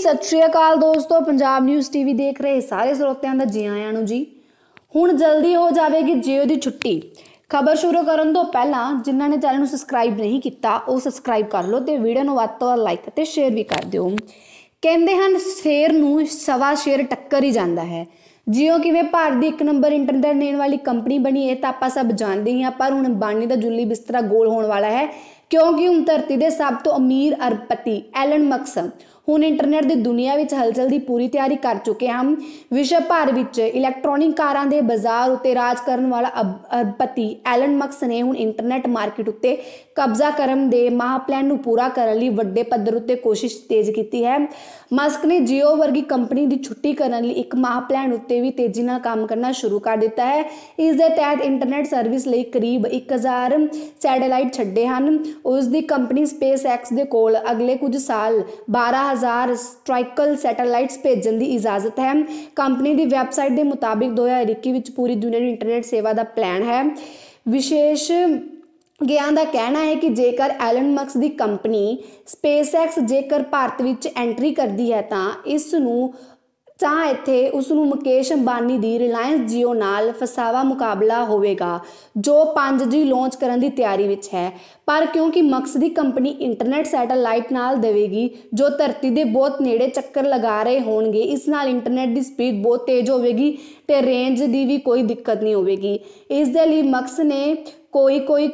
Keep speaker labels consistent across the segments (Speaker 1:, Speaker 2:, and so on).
Speaker 1: ਸਤਿ ਸ਼੍ਰੀ ਅਕਾਲ ਦੋਸਤੋ, Punjab news TV ਦੇਖ ਰਹੇ ਸਾਰੇ ਸਰੋਤਿਆਂ ਦਾ ਜੀ ਆਇਆਂ ਨੂੰ ਜੀ। ਹੁਣ ਜਲਦੀ ਹੋ ਜਾਵੇਗੀ ਜੀਓ ਦੀ ਛੁੱਟੀ। ਖਬਰ ਸ਼ੁਰੂ ਕਰਨ ਤੋਂ ਪਹਿਲਾਂ ਜਿਨ੍ਹਾਂ ਨੇ ਚੈਨਲ ਨੂੰ ਸਬਸਕ੍ਰਾਈਬ ਨਹੀਂ ਕੀਤਾ, ਉਹ ਸਬਸਕ੍ਰਾਈਬ ਕਰ ਲਓ ਤੇ ਵੀਡੀਓ ਨੂੰ ਵੱਧ ਤੋਂ ਵੱਧ ਲਾਈਕ ਅਤੇ ਸ਼ੇਅਰ ਵੀ ਕਰ ਦਿਓ। ਕਹਿੰਦੇ ਹਨ, ਸ਼ੇਰ ਨੂੰ ਸਵਾ ਸ਼ੇਰ ਟੱਕਰ ਹੀ ਜਾਂਦਾ ਹੈ। ਜਿਉਂ ਕਿਵੇਂ ਭਾਰਤ ਦੀ ਇੱਕ ਨੰਬਰ ਇੰਟਰਨੈਟ ਦੇਣ ਵਾਲੀ ਕੰਪਨੀ ਬਣੀ, ਇਹ ਤਾਂ ਆਪਾਂ ਸਭ ਜਾਣਦੇ ਹੀ ਹਾਂ, ਪਰ ਹੁਣ ਬਾਣੀ ਦਾ ਜੁੱਲੀ ਬਿਸਤਰਾ ਗੋਲ ਹੋਣ ਵਾਲਾ ਹੈ। ਕਿਉਂਕਿ ਹੁਣ ਧਰਤੀ ਦੇ ਸਭ ਤੋਂ ਅਮੀਰ ਅਰਬਪਤੀ ਐਲਨ ਮਕਸ ਹੁਣ ਇੰਟਰਨੈਟ ਦੀ ਦੁਨੀਆ ਵਿੱਚ ਹਲਚਲ ਦੀ ਪੂਰੀ ਤਿਆਰੀ ਕਰ ਚੁੱਕੇ ਹਨ। ਵਿਸ਼ਵ ਭਰ ਵਿੱਚ ਇਲੈਕਟ੍ਰੋਨਿਕ ਕਾਰਾਂ ਦੇ ਬਾਜ਼ਾਰ ਉੱਤੇ ਰਾਜ ਕਰਨ ਵਾਲਾ ਅਰਬਪਤੀ ਐਲਨ ਮਕਸ ਨੇ ਹੁਣ ਇੰਟਰਨੈਟ ਮਾਰਕੀਟ ਉੱਤੇ ਕਬਜ਼ਾ ਕਰਨ ਦੇ ਮਹਾਪਲਾਨ ਨੂੰ ਪੂਰਾ ਕਰਨ ਲਈ ਵੱਡੇ ਪੱਧਰ ਉੱਤੇ ਕੋਸ਼ਿਸ਼ ਤੇਜ਼ ਕੀਤੀ ਹੈ। ਮਸਕ ਨੇ ਜੀਓ ਵਰਗੀ ਕੰਪਨੀ ਦੀ ਛੁੱਟੀ ਕਰਨ ਲਈ ਇੱਕ ਮਹਾਪਲਾਨ ਉੱਤੇ ਵੀ ਤੇਜ਼ੀ ਨਾਲ ਕੰਮ ਕਰਨਾ ਸ਼ੁਰੂ ਕਰ ਦਿੱਤਾ ਹੈ। ਇਸ ਦੇ ਤਹਿਤ ਇੰਟਰਨੈਟ ਸਰਵਿਸ ਲਈ ਕਰੀਬ 1000 ਸੈਟੇਲਾਈਟ ਛੱਡੇ ਹਨ। ਉਸ ਦੀ ਕੰਪਨੀ ਸਪੇਸ ਐਕਸ ਦੇ ਕੋਲ ਅਗਲੇ ਕੁਝ ਸਾਲ 12000 ਸਟ੍ਰਾਈਕਲ ਸੈਟੇਲਾਈਟਸ ਭੇਜਣ ਦੀ ਇਜਾਜ਼ਤ ਹੈ। ਕੰਪਨੀ ਦੀ ਵੈਬਸਾਈਟ ਦੇ ਮੁਤਾਬਿਕ 2021 ਵਿੱਚ ਪੂਰੀ ਦੁਨੀਆ ਨੂੰ ਇੰਟਰਨੈਟ ਸੇਵਾ ਦਾ ਪਲਾਨ ਹੈ। ਵਿਸ਼ੇਸ਼ ਗਿਆਨ ਦਾ ਕਹਿਣਾ ਹੈ ਕਿ ਜੇਕਰ ਐਲਨ ਮਕਸ ਦੀ ਕੰਪਨੀ ਸਪੇਸਐਕਸ ਜੇਕਰ ਭਾਰਤ ਵਿੱਚ ਐਂਟਰੀ ਕਰਦੀ ਹੈ ਤਾਂ ਇਸ ਨੂੰ ਤਾਂ ਇੱਥੇ ਉਸ ਨੂੰ ਮੁਕੇਸ਼ ਅੰਬਾਨੀ ਦੀ ਰਿਲਾਇੰਸ ਜੀਓ ਨਾਲ ਫਸਾਵਾ ਮੁਕਾਬਲਾ ਹੋਵੇਗਾ, ਜੋ 5G ਲਾਂਚ ਕਰਨ ਦੀ ਤਿਆਰੀ ਵਿੱਚ ਹੈ। ਪਰ ਕਿਉਂਕਿ ਮਕਸ ਦੀ ਕੰਪਨੀ ਇੰਟਰਨੈਟ ਸੈਟੇਲਾਈਟ ਨਾਲ ਦੇਵੇਗੀ, ਜੋ ਧਰਤੀ ਦੇ ਬਹੁਤ ਨੇੜੇ ਚੱਕਰ ਲਗਾ ਰਹੇ ਹੋਣਗੇ, ਇਸ ਨਾਲ ਇੰਟਰਨੈਟ ਦੀ ਸਪੀਡ ਬਹੁਤ ਤੇਜ਼ ਹੋਵੇਗੀ ਤੇ ਰੇਂਜ ਦੀ ਵੀ ਕੋਈ ਦਿੱਕਤ ਨਹੀਂ ਹੋਵੇਗੀ। ਇਸ ਦੇ ਲਈ ਮਕਸ ਨੇ ਕੋਈ ਕੋਈ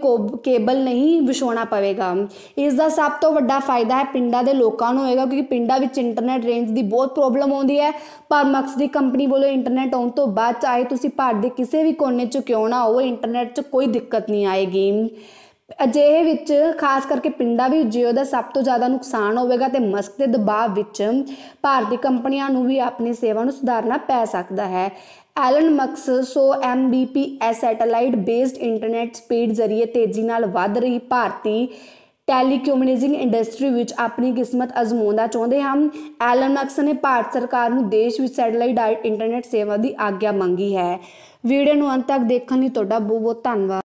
Speaker 1: ਕੇਬਲ ਨਹੀਂ ਵਿਛਾਉਣਾ ਪਵੇਗਾ। ਇਸ ਦਾ ਸਭ ਤੋਂ ਵੱਡਾ ਫਾਇਦਾ ਹੈ ਪਿੰਡਾਂ ਦੇ ਲੋਕਾਂ ਨੂੰ ਹੋਏਗਾ, ਕਿਉਂਕਿ ਪਿੰਡਾਂ ਵਿੱਚ ਇੰਟਰਨੈਟ ਰੇਂਜ ਦੀ ਬਹੁਤ ਪ੍ਰੋਬਲਮ ਆਉਂਦੀ ਹੈ। ਪਰ ਮਕਸ ਦੀ ਕੰਪਨੀ ਵੱਲੋਂ ਇੰਟਰਨੈਟ ਆਉਣ ਤੋਂ ਬਾਅਦ ਚਾਹੇ ਤੁਸੀਂ ਭਾਰਤ ਦੇ ਕਿਸੇ ਵੀ ਕੋਨੇ 'ਚ ਕਿਉਂ ਨਾ ਹੋ ਇੰਟਰਨੈਟ 'ਚ ਕੋਈ ਦਿੱਕਤ ਨਹੀਂ ਆਏਗੀ। ਅਜਿਹੇ ਵਿੱਚ ਖਾਸ ਕਰਕੇ ਪਿੰਡਾਂ ਵਿੱਚ ਜੀਓ ਦਾ ਸਭ ਤੋਂ ਜ਼ਿਆਦਾ ਨੁਕਸਾਨ ਹੋਵੇਗਾ ਤੇ ਮਸਕ ਦੇ ਦਬਾਅ ਵਿੱਚ ਭਾਰਤੀ ਕੰਪਨੀਆਂ ਨੂੰ ਵੀ ਆਪਣੀ ਸੇਵਾ ਨੂੰ ਸੁਧਾਰਨਾ ਪੈ ਸਕਦਾ ਹੈ। ਐਲਨ ਮਕਸ 100 Mbps satellite based internet speed ਜ਼ਰੀਏ ਤੇਜ਼ੀ ਨਾਲ ਵੱਧ ਰਹੀ ਭਾਰਤੀ ਟੈਲੀਕਮਿਊਨਿਕੇਸ਼ਨ ਇੰਡਸਟਰੀ ਵਿੱਚ ਆਪਣੀ ਕਿਸਮਤ ਅਜ਼ਮਾਉਣਾ ਚਾਹੁੰਦੇ ਹਨ। ਐਲਨ ਮਕਸ ਨੇ ਭਾਰਤ ਸਰਕਾਰ ਨੂੰ ਦੇਸ਼ ਵਿੱਚ ਸੈਟੇਲਾਈਟ ਇੰਟਰਨੈਟ ਸੇਵਾ ਦੀ ਆਗਿਆ ਮੰਗੀ ਹੈ। ਵੀਡੀਓ ਨੂੰ ਅੰਤ ਤੱਕ ਦੇਖਣ ਲਈ ਤੁਹਾਡਾ ਬਹੁਤ ਬਹੁਤ ਧੰਨਵਾਦ।